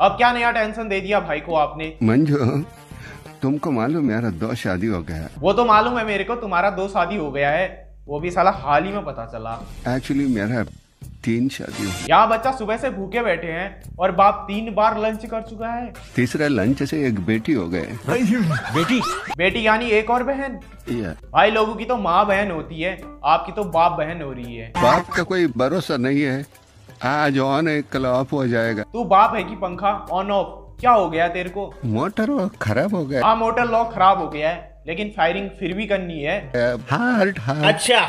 अब क्या नया टेंशन दे दिया भाई को आपने? मंजू तुमको मालूम मेरा दो शादी हो गया वो तो मालूम है मेरे को तुम्हारा दो शादी हो गया है। वो भी साला हाल ही में पता चला। एक्चुअली मेरा तीन शादी यहाँ बच्चा सुबह से भूखे बैठे हैं और बाप तीन बार लंच कर चुका है। तीसरा लंच से एक बेटी हो गए। बेटी? बेटी यानी एक और बहन? या भाई लोगों की तो माँ बहन होती है आपकी तो बाप बहन हो रही है। बाप का कोई भरोसा नहीं है। आज ऑन है कल ऑफ़ हो जाएगा। तू बाप है कि पंखा? ऑन ऑफ़ क्या हो गया तेरे को? मोटर खराब हो गया। हाँ मोटर लॉक खराब हो गया है लेकिन फायरिंग फिर भी करनी है। हार्ट हार्ट अच्छा।